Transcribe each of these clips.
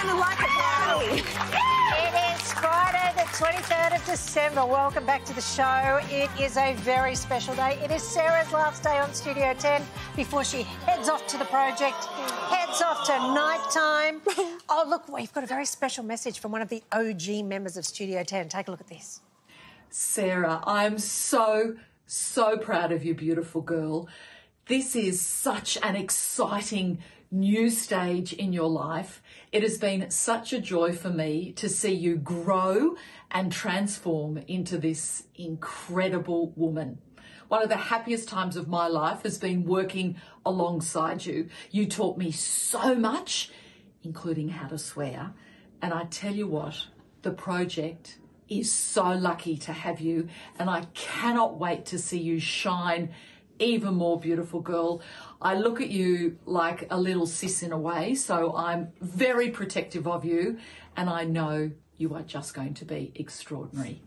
sounded like a party. It is Friday, the 23rd of December. Welcome back to the show. It is a very special day. It is Sarah's last day on Studio 10 before she heads off to the project, heads off to night time. Oh, look, we've got a very special message from one of the OG members of Studio 10. Take a look at this. Sarah, I'm so, so proud of you, beautiful girl. This is such an exciting new stage in your life. It has been such a joy for me to see you grow and transform into this incredible woman. One of the happiest times of my life has been working alongside you. You taught me so much, including how to swear. And I tell you what, the project is so lucky to have you, and I cannot wait to see you shine even more beautiful girl. I look at you like a little sis in a way, so I'm very protective of you, and I know you are just going to be extraordinary.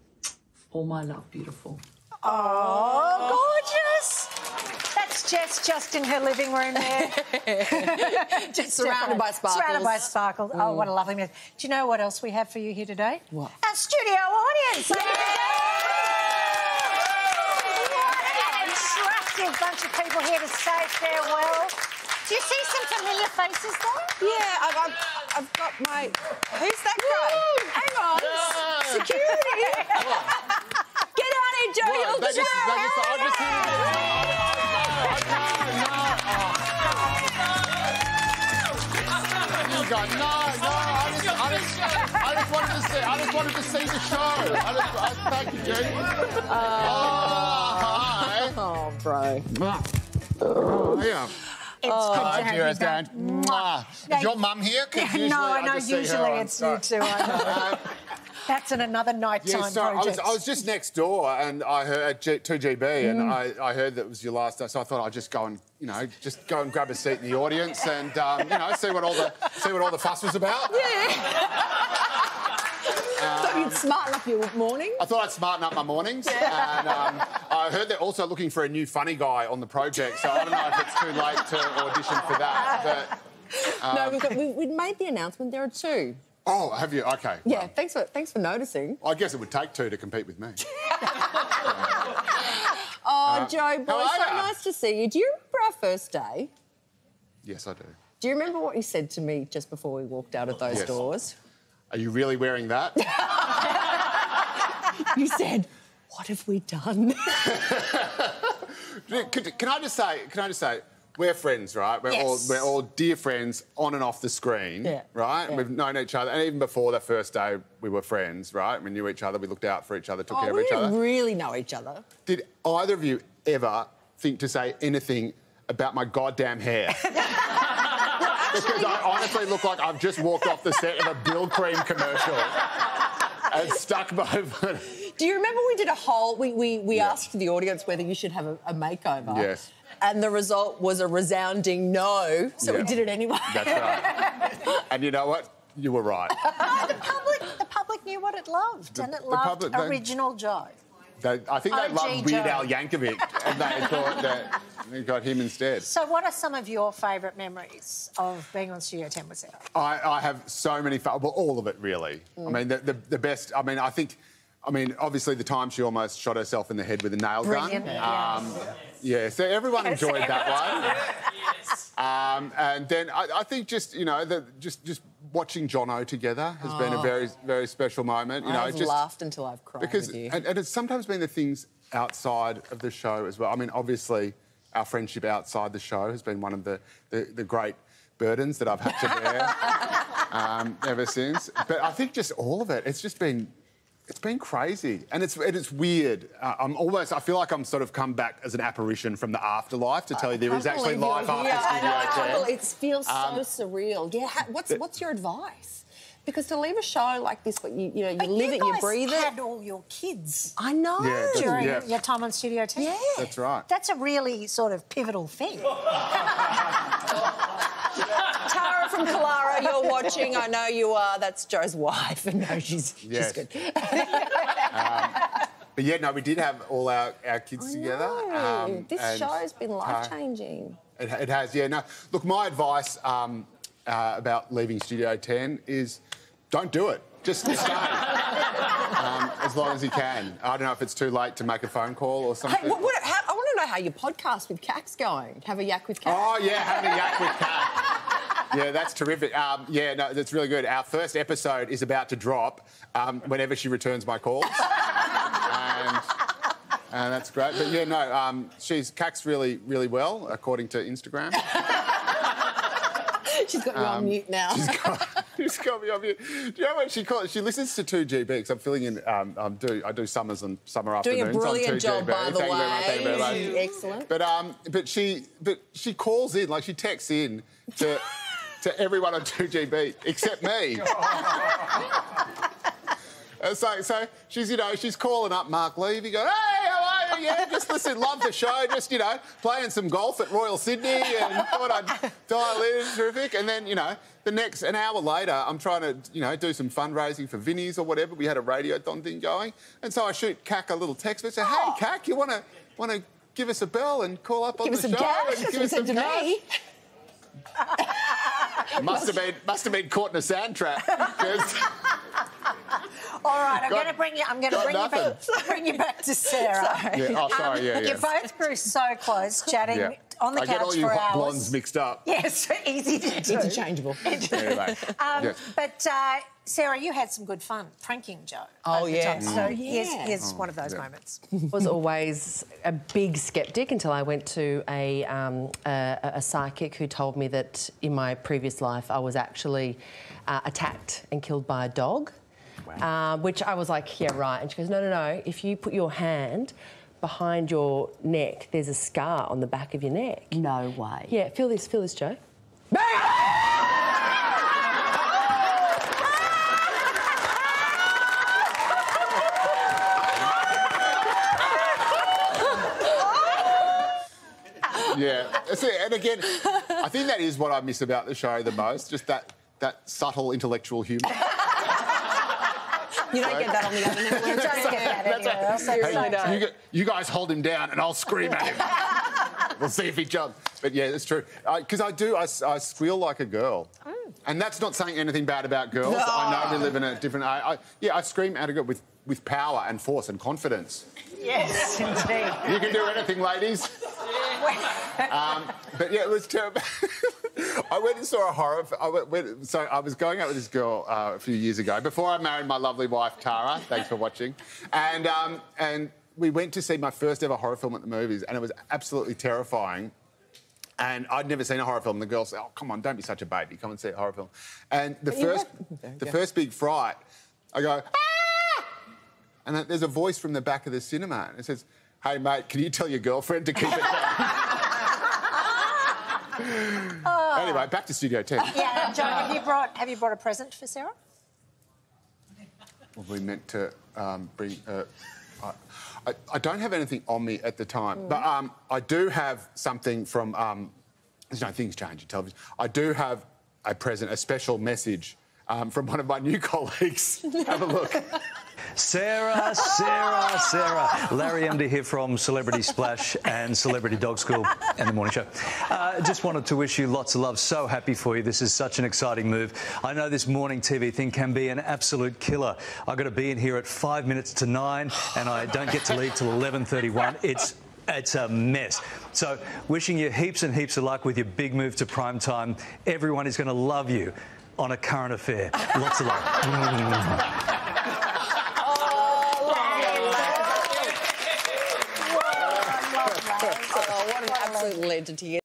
All my love, beautiful. Oh, gorgeous! That's Jess just in her living room there. Just surrounded by sparkles. Surrounded by sparkles. Oh, what a mm. lovely message. Do you know what else we have for you here today? What? Our studio audience. What an attractive bunch of people here to say farewell. Do you see some familiar faces there? Yeah, I've, I've, I've got my. Who's that guy? Hang on. Security. Get on it, Joe. You'll That just, that just, I just You got no, no. I just, I just, I just wanted to see. I just wanted to see the show. I just, I, thank you, Judy. Uh, oh, hi. Oh, bro. Oh, yeah. It's Oh, good to have dearest you back. Dad. Mwah. Is your mum here? 'Cause usually no, I know. just see her Usually it's you two. I know. That's in another nighttime Yeah, sorry, I was, project. I was just next door and I heard at G, 2GB and I, I heard that it was your last day, so I thought I'd just go and you know just go and grab a seat in the audience and um, you know see what all the see what all the fuss was about. Thought you'd smarten up your morning. I thought I'd smarten up my mornings, and um, I heard they're also looking for a new funny guy on the project. So I don't know if it's too late to audition for that. But no, we've, got, we, we made the announcement. There are two. oh, have you? Okay. Yeah, well, thanks for thanks for noticing. I guess it would take two to compete with me. Oh, Joe, boy, Uh, so ya? nice to see you. Do you remember our first day? Yes, I do. Do you remember what you said to me just before we walked out of those Yes. doors? Are you really wearing that? You said, "What have we done?" can, can I just say? Can I just say? We're friends, right? We're all Yes. we're all dear friends on and off the screen, Yeah. right? Yeah. We've known each other, and even before the first day, we were friends, right? We knew each other, we looked out for each other, took oh, care oh, of we each other. didn't really know each other. Did either of you ever think to say anything about my goddamn hair? because I honestly look like I've just walked off the set of a Brylcreem commercial and stuck my. Do you remember we did a whole? We we, we Yeah. asked the audience whether you should have a, a makeover. Yes. And the result was a resounding no. So we did it anyway. That's right. and you know what? You were right. No, the public, the public knew what it loved, and it loved public, original Joe. They, I think they OG loved Weird Al Yankovic, and they thought that they got him instead. So, what are some of your favourite memories of being on Studio 10 with Sarah? I, I have so many, well, all of it really. I mm. mean, the, the, the best, I mean, I think, I mean, obviously the time she almost shot herself in the head with a nail Brilliant, gun. yeah. Um, yeah, so everyone Yes, enjoyed that yes. one. Um, and then I, I think just, you know, the, just, just watching Jono together has been a very, very special moment. You know, I've just laughed until I've cried because with you. and, and it's sometimes been the things outside of the show as well. I mean, obviously, our friendship outside the show has been one of the, the, the great burdens that I've had to bear um, ever since. But I think just all of it, it's just been. It's been crazy, and it's it's weird. Uh, I'm almost. I feel like I'm sort of come back as an apparition from the afterlife to tell you there is actually believe life you're after here. I know, I Studio can't 10. believe- It feels Um, so surreal. Yeah, ha- what's what's your advice? Because to leave a show like this, but you you know you But live you it, you guys breathe it. had all your kids I know. Yeah, during yeah. your time on Studio 10. Yeah. That's right. That's a really sort of pivotal thing. From Kalara, you're watching. I know you are. That's Joe's wife. And no, she's Yes. she's good. But yeah, no, we did have all our, our kids together. No, um, this show's been life changing. It, it has, yeah. No, look, my advice, um, uh, about leaving Studio 10 is don't do it. Just stay. um, as long as you can. I don't know if it's too late to make a phone call or something. Hey, what, what, how, I want to know how your podcast with Cax going. Have a yak with Cax. Oh yeah, have a yak with Kat. Yeah, that's terrific. Um, yeah, no, that's really good. Our first episode is about to drop um, whenever she returns my calls, and, and that's great. But yeah, no, um, she's Cax really, really well according to Instagram. She's got you on mute now. Um, She's got, she's got me on mute. Do you know what she calls? She listens to 2GB because I'm filling in. Um, um, do, I do summers and summer Doing a afternoons brilliant on 2GB. job, by the Thank you very much. Thank you very much. way. Excellent. But um, but she but she calls in like she texts in to to everyone on 2GB except me. So so she's you know she's calling up Mark Levy, going, hey, how are you? Yeah, just listen, love the show. Just you know playing some golf at Royal Sydney and thought I'd dial in. Terrific. And then you know the next an hour later, I'm trying to you know do some fundraising for Vinnie's or whatever. We had a radiothon thing going, and so I shoot Kak a little text message. Hey, oh. Kak, you want to want to give us a bell and call up on the show? Give us some cash. give us some cash? Must have been must have been caught in a sand trap. All right, I'm going to bring you. I'm going to bring you back. nothing. Bring you back to Sarah. Yeah, oh, sorry, yeah, You yeah. both grew so close, chatting yeah. On the I couch get all you for hot blondes mixed up. Yes, easy to do. Interchangeable. Anyway, Um, yeah. But uh, Sarah, you had some good fun pranking Joe. Oh, yeah. top. So Mm. here's, here's one of those moments. was always a big skeptic until I went to a, um, a, a psychic who told me that in my previous life I was actually uh, attacked and killed by a dog. Uh, which I was like, yeah, right. And she goes, no, no, no. If you put your hand behind your neck, there's a scar on the back of your neck. No way. Yeah, feel this, feel this, Joe. Yeah, that's. And again, I think that is what I miss about the show the most, just that that subtle intellectual humour. You don't get that on the other network. You don't get that anywhere else. That's really so don't. You, you guys hold him down and I'll scream at him. we'll see if he jumps. But yeah, it's true. Uh, because I do, I, I squeal like a girl. Mm. And that's not saying anything bad about girls. I know we live in a different... I, I, yeah, I scream at a girl with, with power and force and confidence. Yes, indeed. You can do anything, ladies. Um, but yeah, it was terrible. I went and saw a horror. I went, went- so I was going out with this girl uh, a few years ago before I married my lovely wife Tara. Thanks for watching. And um, and we went to see my first ever horror film at the movies, and it was absolutely terrifying. And I'd never seen a horror film. The girl said, "Oh, come on, don't be such a baby. Come and see a horror film." And the first, have- the Yeah. first big fright, I go, "Ah!" and then there's a voice from the back of the cinema, and it says, "Hey, mate, can you tell your girlfriend to keep it down?" Anyway, back to Studio 10. Yeah, Joe, have you brought have you brought a present for Sarah? Well, we meant to um, bring. Uh, I, I, I don't have anything on me at the time, but um, I do have something from. Um, you know, things change in television. I do have a present, a special message um, from one of my new colleagues. have a look. Sarah, Sarah, Sarah. Larry Emdur here from Celebrity Splash and Celebrity Dog School and the Morning Show. Uh, just wanted to wish you lots of love. So happy for you. This is such an exciting move. I know this morning TV thing can be an absolute killer. I've got to be in here at five minutes to nine, and I don't get to leave till 11:31. It's it's a mess. So, wishing you heaps and heaps of luck with your big move to prime time. Everyone is going to love you on a current affair. Lots of love. Oh, what